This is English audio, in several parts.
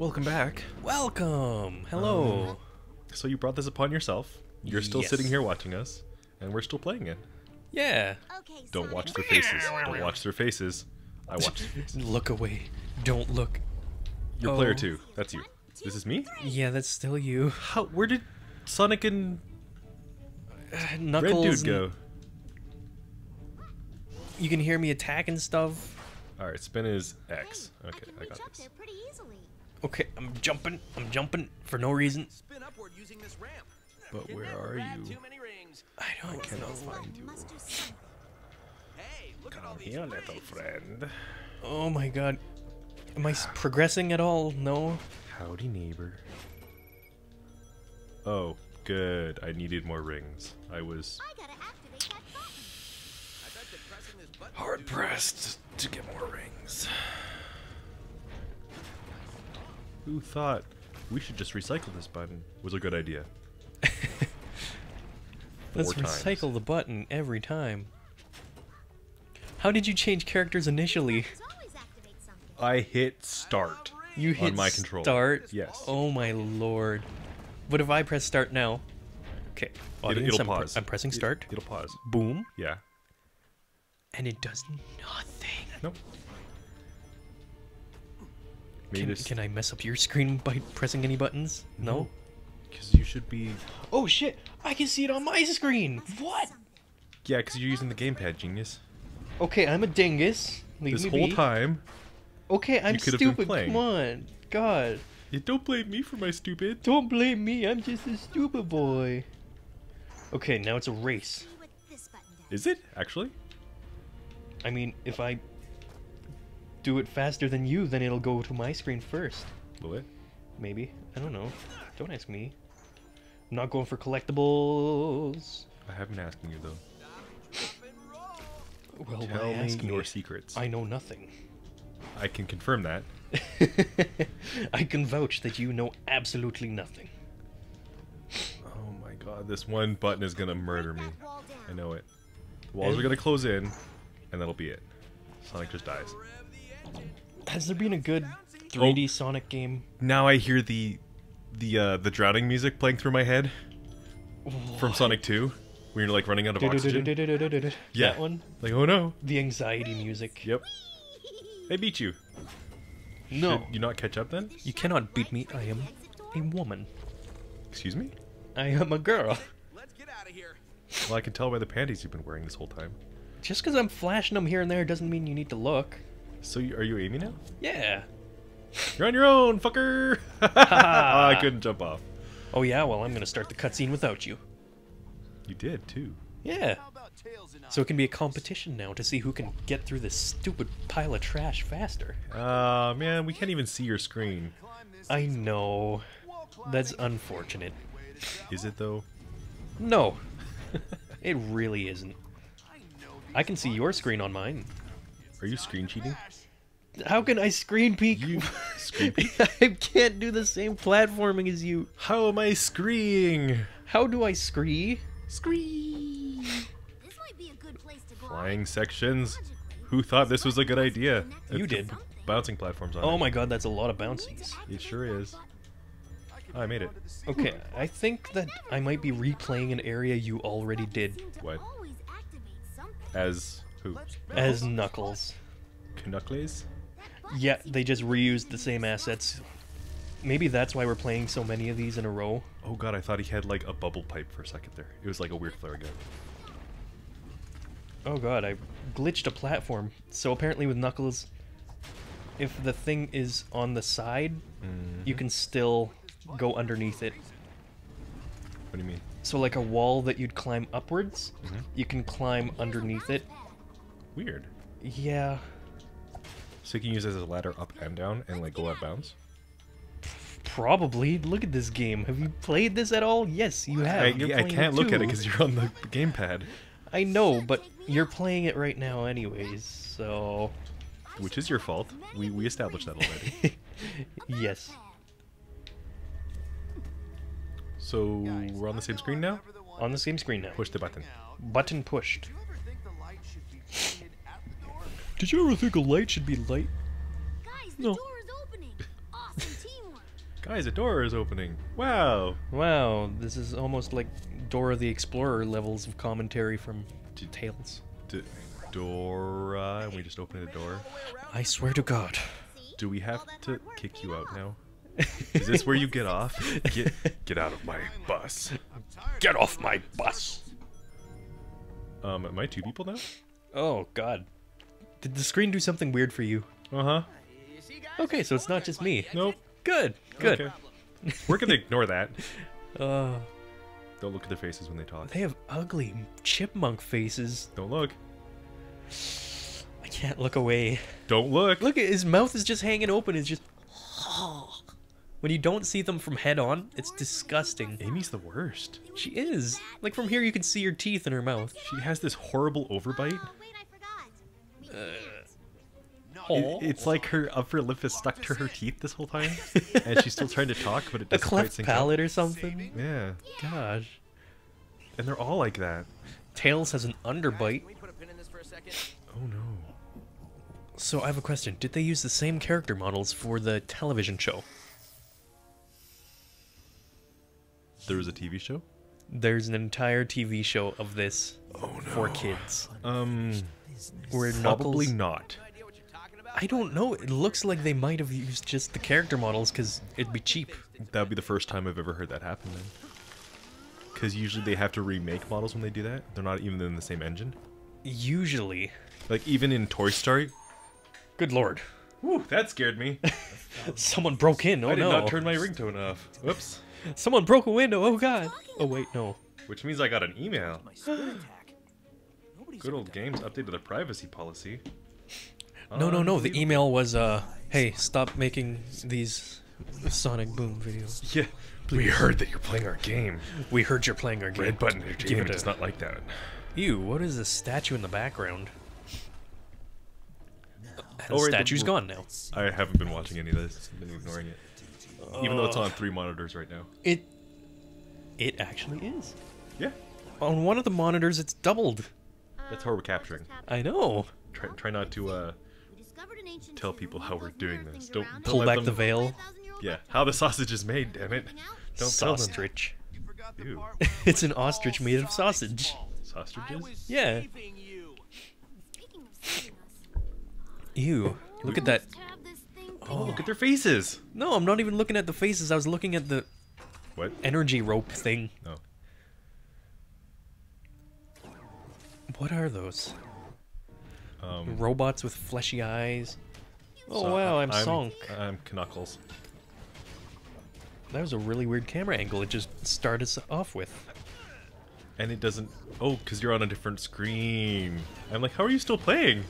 Welcome back. Welcome. Hello. Um, so you brought this upon yourself. You're still Yes. sitting here watching us, and we're still playing it. yeah. Okay, Don't Sonic, watch their faces. Don't watch their faces. I watch their faces. Look away. Don't look. You're player Oh. two. That's you. This is me. Yeah, that's still you. How? Where did Sonic and uh, Red Knuckles. Dude go? You can hear me attack and stuff. All right, spin is X. I Okay, can I reach got up this. There pretty easily. Okay, I'm jumping. I'm jumping for no reason. Spin upward using this ramp. But Can where are you? Too many rings. I don't I cannot know. find you. Do. Hey, look at all Come these here, rings. little friend. Oh my god. Am I progressing at all? No. Howdy, neighbor. Oh, good. I needed more rings. I was I gotta activate that button. I bet that pressing this button hard pressed to get more rings. Who thought we should just recycle this button was a good idea? Let's times. recycle the button every time. How did you change characters initially? It's always activate something. I hit start. You hit my controller. start. Yes. Oh my lord. What if I press start now? Okay. It, Audience, it'll I'm, pre- pause. I'm pressing start. it'll pause. Boom. Yeah. And it does nothing. Nope. Maybe Can, this can I mess up your screen by pressing any buttons? Mm-hmm. No. because you should be. Oh shit! I can see it on my screen. What? Yeah, because you're using the gamepad, genius. Okay, I'm a dingus. Leave This me whole be. time, Okay, I'm could have been stupid. Come on, God. you don't blame me for my stupid. Don't blame me. I'm just a stupid boy. Okay, now it's a race. See what this button does. Is it actually? I mean, if I do it faster than you, then it'll go to my screen first. Will it? Maybe. I don't know. Don't ask me. I'm not going for collectibles. I haven't asked you though. Well, Tell me your secrets. I know nothing. I can confirm that. I can vouch that you know absolutely nothing. Oh my god, this one button is gonna murder me. That wall down. I know it. The walls are gonna close in, and that'll be it. Sonic just dies. Has there been a good 3D Oh. Sonic game? Now I hear the the uh, the drowning music playing through my head from Sonic 2 when you're like running out of oxygen. Yeah. That one? Like, oh no. The anxiety music. Yep. I beat you. No. Should you not catch up then? You cannot beat me. I am a woman. Excuse me? I am a girl. Let's get out of here. Well, I can tell by the panties you've been wearing this whole time. Just because I'm flashing them here and there doesn't mean you need to look. So you, are you Amy now? Yeah. You're on your own, fucker! oh, I couldn't jump off. Oh yeah, well I'm gonna start the cutscene without you. You did too. Yeah. How about tails and So it can be a competition now to see who can get through this stupid pile of trash faster. Uh, man, we can't even see your screen. I know. That's unfortunate. Is it though? No. it really isn't. I can see your screen on mine. Are you screen cheating? How can I screen peek? You screen peek? I can't do the same platforming as you. How am I screeing? How do I scree? Scree. This might be a good place to go. Flying sections. Who thought this was a good idea? You It's did. Bouncing platforms on Oh it. my god, that's a lot of bouncies. It sure is. Oh, I made it. Okay, I think that I might be replaying an area you already did What? Always activate something. As who? as Knuckles. Knuckles? Yeah, they just reused the same assets. Maybe that's why we're playing so many of these in a row. Oh god, I thought he had like a bubble pipe for a second there. It was like a weird flare gun. Oh god, I glitched a platform. So apparently with Knuckles, if the thing is on the side, you can still go underneath it. What do you mean? So like a wall that you'd climb upwards, Mm-hmm. you can climb underneath it. Weird. Yeah, So you can use it as a ladder up and down and like go out of bounds? probably. Look at this game. Have you played this at all? Yes, you have. I, I can't look at it because you're on the, the gamepad, I know, but you're playing it right now anyways, so... which is your fault. We, we established that already. yes. so we're on the same screen now? On the same screen now. Push the button. Button pushed. Do you ever think the light should be pointed at the door? Did you ever think a light should be light? Guys, the No. door is opening. Awesome teamwork. Guys, a door is opening. Wow. Wow, this is almost like Dora the Explorer levels of commentary from Tails. D- Dora, and we just opened a door. I swear to God. Do we have to kick you out off. now? Is this where you get off? Get get out of my bus. Get off my bus! Um, am I two people now? Oh, God. Did the screen do something weird for you? Uh huh. You see, guys? Okay, so it's not just me. Nope. Good, good. Okay. We're gonna ignore that. Uh, Don't look at their faces when they talk. they have ugly chipmunk faces. Don't look. I can't look away. Don't look. Look, at his mouth is just hanging open. It's just. When you don't see them from head on, it's disgusting. Amy's the worst. She is. Like from here, you can see her teeth in her mouth. She has this horrible overbite. It, it's like her upper lip is stuck to her teeth this whole time, and she's still trying to talk, but it doesn't quite cleft sync up. palate or something. Yeah, Gosh. and they're all like that. Tails has an underbite. Can we put a pin in this for a second? Oh no. So I have a question. Did they use the same character models for the television show? There was a TV show. There's an entire TV show of this Oh no. for kids. Um, Where probably Knuckles... not. Idea what you're talking about? I don't know. It looks like they might have used just the character models because it'd be cheap. That would be the first time I've ever heard that happen. Then, because usually they have to remake models when they do that. They're not even in the same engine. Usually. Like even in Toy Story. Good lord. Whew, that scared me. Someone broke in. Oh no. I did no. not turn my ringtone off. Whoops. Someone broke a window. Oh god. Oh wait, no. Which means I got an email. Good old games updated their privacy policy. No, no, no. The email was uh, hey, stop making these Sonic Boom videos. Yeah. We heard that you're playing our game. We heard you're playing our game. Red button entertainment it does not like that. Ew, what is this statue in the background? The Oh, right, the statue's bl- gone now. I haven't been watching any of this. I've been ignoring it. Even though it's on three monitors right now. It it actually is. Yeah. On one of the monitors it's doubled. That's how we're capturing. I know. Try, try not to, uh, We discovered an ancient Tell people how we're doing this. Don't- don't Pull back them- the veil. 5,000 year old yeah, how the sausage is made, damn it. Don't tell them. Ostrich. You forgot the Ew. It's an it was all ostrich made of sausage. Sausages? Yeah. saving you. Speaking of saving us, Ew. Look at that. let's have this thing Oh, look at their faces! No, I'm not even looking at the faces. I was looking at the What? energy rope thing. No. What are those? Um, Robots with fleshy eyes. Oh so wow, I- I'm, sunk. I'm Knuckles. That was a really weird camera angle. It just started us off with. And it doesn't. Oh, because you're on a different screen. I'm like, how are you still playing?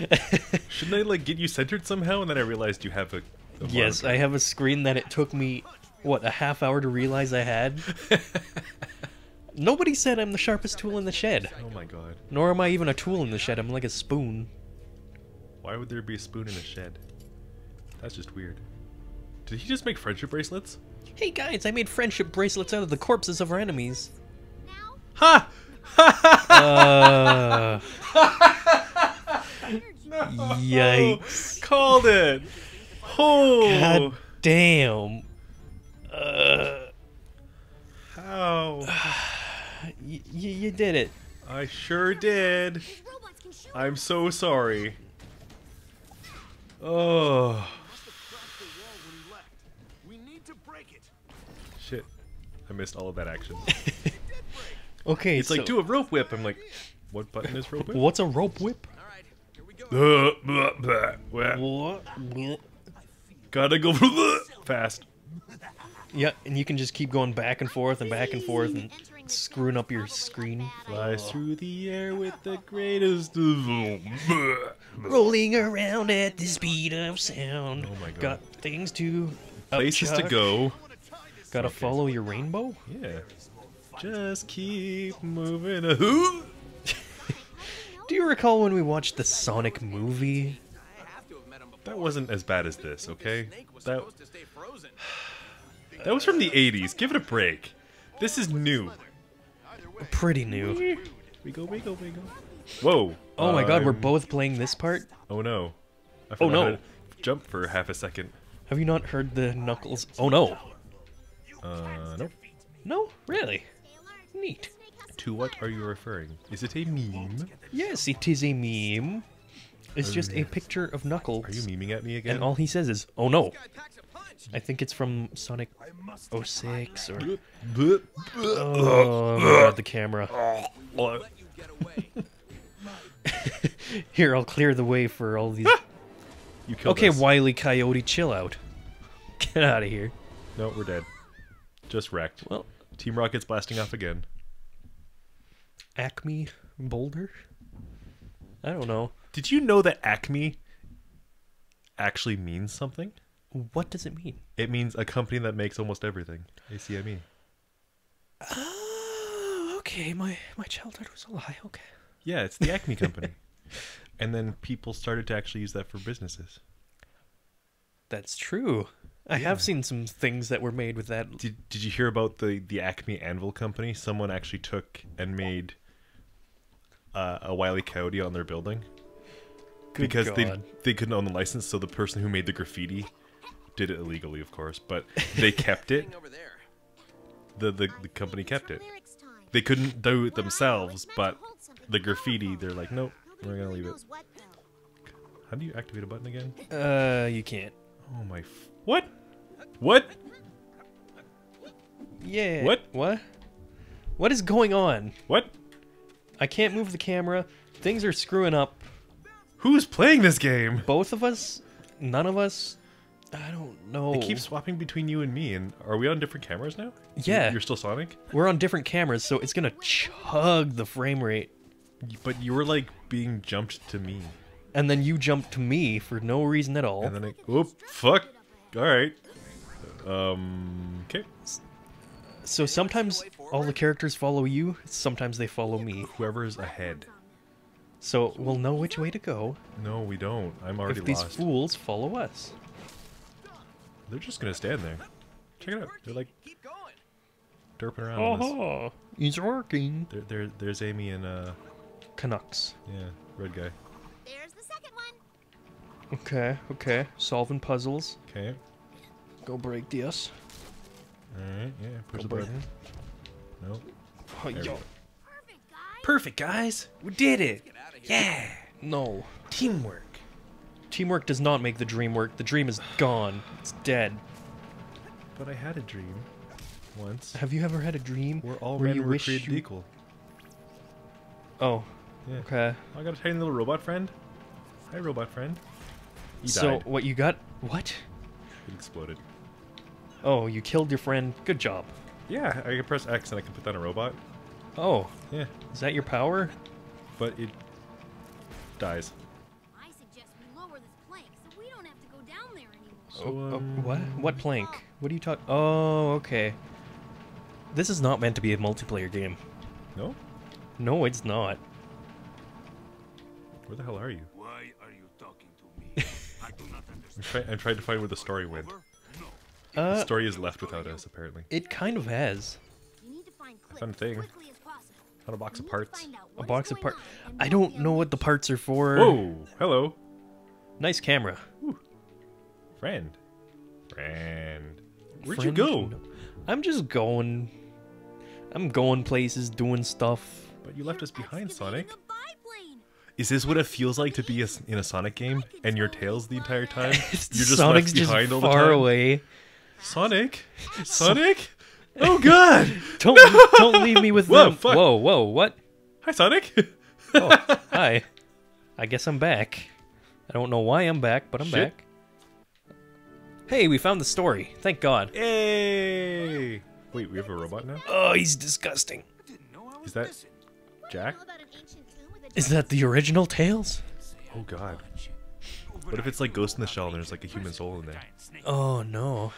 Shouldn't I like get you centered somehow? And then I realized you have a. a Yes, I have a screen that it took me, what, a half hour to realize I had? Nobody said I'm the sharpest tool in the shed. Oh my god. Nor am I even a tool in the shed. I'm like a spoon. Why would there be a spoon in a shed? That's just weird. Did he just make friendship bracelets? Hey guys, I made friendship bracelets out of the corpses of our enemies. now. Ha! Uh, Energy. yikes. Called it! Oh! God damn. Did it. I sure did. These robots can shoot. I'm so sorry. Oh. Must have cracked the wall when he left. We need to break it. Shit. I missed all of that action. Okay, It's so like, do a rope whip. I'm like, what button is rope whip? what's a rope whip? Uh, blah, blah, blah. Gotta go fast. Yeah, and you can just keep going back and forth and back and forth and screwing up your screen. Flies through the air with the greatest. Rolling around at the speed of sound. Oh my God. Got things to Places to go. Gotta Okay. follow your rainbow. Yeah. Just keep moving. Do you recall when we watched the Sonic movie? I have to have met him before. That wasn't as bad as this, okay? That supposed to stay frozen. that was from the 80s. Give it a break. This is new. Pretty new. Wiggle, wiggle, wiggle. Whoa. Oh my god, we're Um, both playing this part? Oh no. I Oh, no. Jump for half a second. Have you not heard the Knuckles? Oh no. Uh, nope. No, really. Neat. To what are you referring? Is it a meme? Yes, it is a meme. It's just a picture of Knuckles. Are you memeing at me again? And all he says is, "Oh no." I think it's from Sonic 06 or. Oh god, the camera. Oh, here, I'll clear the way for all these. Ah! You killed Okay, us. Wily Coyote, chill out. Get out of here. No, we're dead. Just wrecked. Well, Team Rocket's blasting off again. Acme Boulder? I don't know. Did you know that Acme actually means something? What does it mean? It means a company that makes almost everything. ACME. Oh, okay. My my childhood was a lie. Okay. Yeah, it's the Acme company. and then people started to actually use that for businesses. That's true. I have seen some things that were made with that. Did, did you hear about the, the Acme Anvil company? Someone actually took and made uh, a Wily Coyote on their building. Good because they they couldn't own the license, so the person who made the graffiti did it illegally, of course. But they kept it. The, the the company kept it. They couldn't do it themselves, but the graffiti, they're like, nope, we're gonna leave it. How do you activate a button again? Uh, you can't. Oh my! F- what? What? Yeah. What? What? What is going on? What? I can't move the camera. Things are screwing up. Who's playing this game? Both of us? None of us? I don't know. It keeps swapping between you and me, and are we on different cameras now? Yeah. You're still Sonic, We're on different cameras, so it's gonna chug the frame rate. but you were like being jumped to me, And then you jump to me for no reason at all. and then it. Oop! Fuck! All right. Um. Okay. So sometimes all the characters follow you, sometimes they follow me. Whoever's ahead. So we'll know which way to go No, we don't. I'm already if these lost. fools follow us. They're just gonna stand there. Check it out. They're like Keep going. derping around. on us. Oh, he's working. There, there, there's Amy and uh, Canucks. yeah, red guy. There's the second one. Okay, okay. Solving puzzles. Okay. Go break this. All right. Yeah. Push Go the button. Nope. Oh, yo. go. Perfect, guys. Perfect, guys. We did it. Yeah. No. Teamwork. Teamwork does not make the dream work. The dream is gone. It's dead. But I had a dream once. Have you ever had a dream We're all where you were wish you... equal. Oh, Yeah. okay. I got a tiny little robot friend. Hi, robot friend. He so died. what you got? What? It exploded. Oh, you killed your friend. Good job. Yeah, I can press X and I can put down a robot. Oh, Yeah, is that your power? but it dies. So, Oh, um, what? What plank? What are you talking? Oh, okay. This is not meant to be a multiplayer game. No? No, it's not. Where the hell are you? Why are you talking to me? I do not I'm, understand. I'm trying to find where the story went. Over? No. The Uh, story is left without us, apparently. it kind of has. You need to Fun thing. quickly. Found a box of parts. A box of parts. I don't know what the parts are for. Whoa! Hello, Nice camera. Friend. Friend. Where'd Friend? you go? No. I'm just going. I'm going places, doing stuff. But you left us behind, Sonic. Is this what it feels like to be a s in a Sonic game and your tails the entire time? You're just Sonic's left behind just all the far time. away. Sonic, Sonic. Oh God! Don't don't leave me with Whoa, them. fuck. Whoa, whoa, what? Hi, Sonic. Oh, hi. I guess I'm back. I don't know why I'm back, but I'm Shit. back. Hey, we found the story. Thank God. Hey! Wait, we have a robot now. Oh, he's disgusting. Didn't know I was Is that What missing. do you Jack? know about an ancient tomb with a Is that the original Tails? Oh God! What if it's like Ghost in the Shell and there's like a human soul in there? Oh no. Well,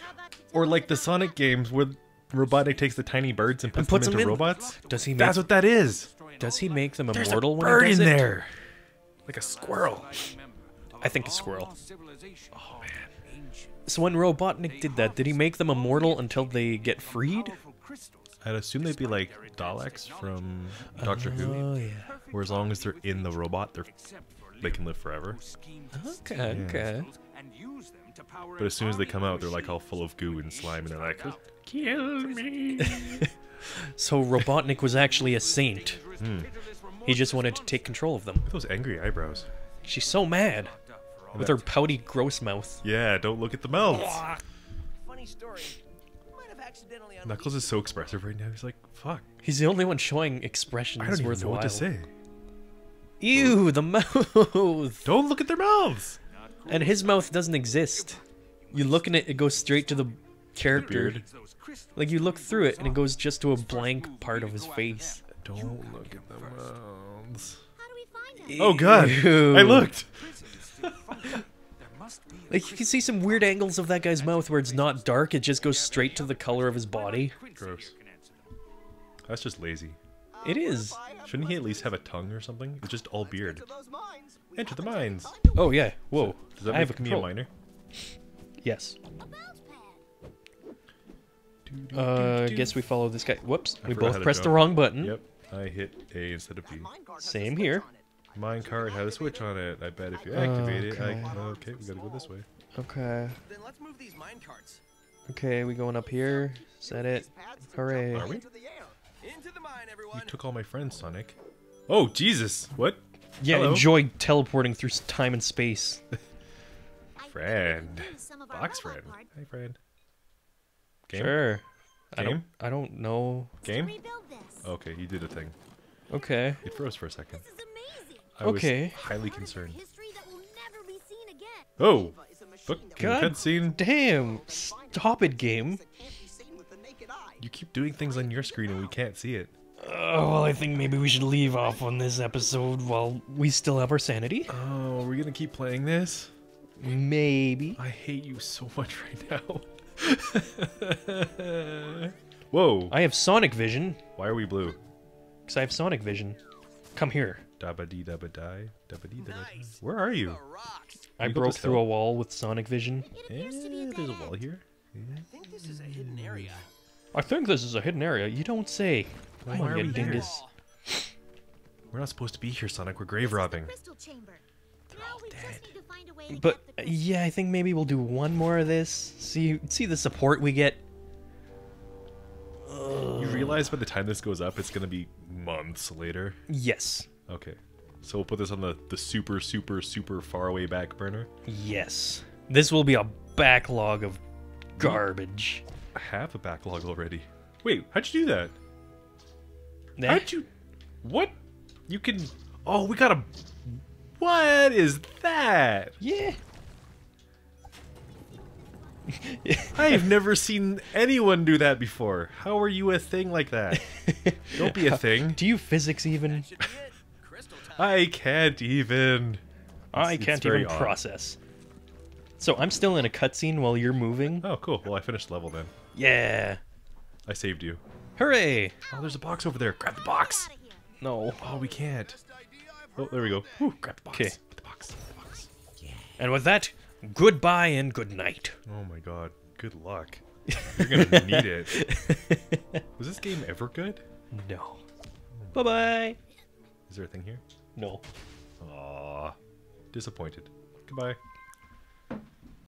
how about you Or like the Sonic games where Robotnik takes the tiny birds and puts, puts them them into in- robots. Does he make That's what that is. Does he make them There's immortal a when bird he does in it? there, like a squirrel. I think a squirrel. Oh man. So when Robotnik did that, did he make them immortal until they get freed? I'd assume they'd be like Daleks from Doctor Who, Oh yeah. where as long as they're in the robot, they're they can live forever. Okay, okay. And use them to power But as soon as they come out, they're like all full of goo and slime, and they're like, "Kill me!" So Robotnik was actually a saint. Hmm. He just wanted to take control of them. Those angry eyebrows. She's so mad. With her pouty, gross mouth. Yeah, don't look at the mouth. Funny story. Might have accidentally Knuckles is so expressive right now. He's like, "Fuck." He's the only one showing expressions I don't even know worthwhile. what to say. Ew, the mouth! Don't look at their mouths. And his mouth doesn't exist. You look in it, it goes straight to the character. beard. those crystals. Like you look through it, and it goes just to a blank part of his face. Don't look at the mouths. How do we find them? Oh God! Ew. I looked. There must be a Like you can see some weird angles of that guy's mouth where it's not dark; it just goes straight to the color of his body. Gross. That's just lazy. It is. Shouldn't he at least have a tongue or something? It's just all beard. Enter the mines. Oh yeah. Whoa. Does that I have a make me a miner? Yes. A bounce pad. Uh, guess we follow this guy. Whoops. I We both to pressed the wrong button. Yep. I hit A instead of B. Same here. Mine card had a switch on it. I bet if you oh, activate it, I Okay. okay. We gotta go this way. Okay. Then let's move these mine carts. Okay, we going up here. Set it. Hooray. Are we? Into the mine, everyone. You took all my friends, Sonic. Oh Jesus! What? Yeah, Hello. enjoy teleporting through time and space. Friend. we can use some of our Box friend. parts Hi, friend. Game. Sure. I don't. I don't know. Game. Okay, you did a thing. Okay. It froze for a second. This is amazing. I Okay. was highly Part of our concerned. history that will never seen. Oh! Fucking God. cutscene. Damn. Stop it, game. You keep doing things on your screen and we can't see it. Oh, well, I think maybe we should leave off on this episode while we still have our sanity. Oh, are we gonna keep playing this? Maybe. I hate you so much right now. Whoa! I have Sonic Vision, Why are we blue? because I have Sonic Vision. Come here. Dabba dee dabba die. Dabba dee dabba die. Where are you? I you broke through hill? a wall with Sonic Vision. It Eh, appears to be a there's a wall here. I think this is a hidden area. I think this is a hidden area. You don't say. Why Come on, are you we here? We're not supposed to be here, Sonic. We're grave robbing. Crystal chamber. Now we just need to find a way to But get the uh, crystal. yeah, I think maybe we'll do one more of this. See, see the support we get. You realize by the time this goes up, it's gonna be months later. Yes, Okay. So we'll put this on the, the super, super, super far away back burner. yes. This will be a backlog of garbage. I have a backlog already. Wait, how'd you do that? Nah. How'd you... What? You can... Oh, we got a... What is that? Yeah. I've never seen anyone do that before. How are you a thing like that? Don't be a thing. Do you physics even? Should be it. Crystal time. I can't even. I it's can't very even odd. process. So I'm still in a cutscene while you're moving. Oh, cool. Well, I finished level then. Yeah. I saved you. Hooray! Oh, there's a box over there. Grab the box. No. Oh, we can't. Oh, there we go. Whew, grab the box. 'Kay. Get the box. Get the box. And with that, goodbye and good night. Oh my god. Good luck. You're gonna need it. Was this game ever good? No. Bye bye. Is there a thing here? No. Aw. Disappointed. Goodbye.